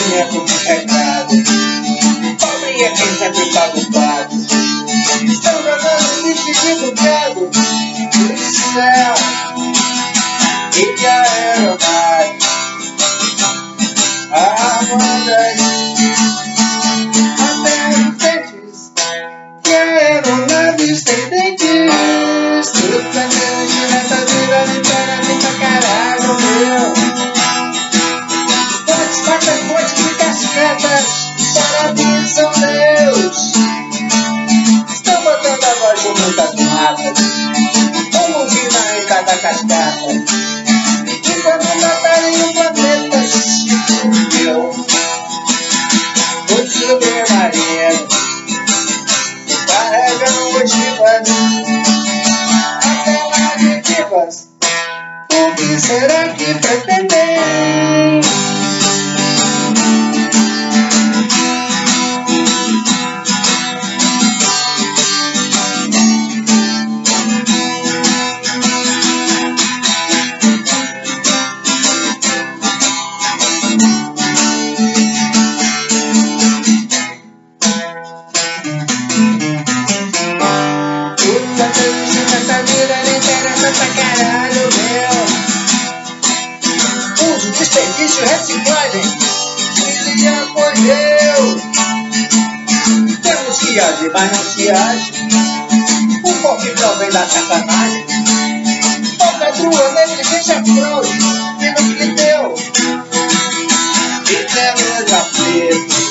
de recado. Pobre é quem sempre paga o pago. Estão jogando lixo de educado do céu e de aeronave. Armadas até dentes que aeronaves têm dentes. Casquetas paralisam Deus? Estão botando a voz com muitas matas, uma usina em cada cascata. E quando matarem o planeta, se fudeu. O submarino carregam ogivas até lá de divas. O que será que pretendem? caralho meu. Uso, desperdício, reciclagem, filha por Deus. Temos que agir, mas não se age. O pop provém da sacanagem. Toca tua mente, deixa fraude, menos que deu. E temos a Aflitos.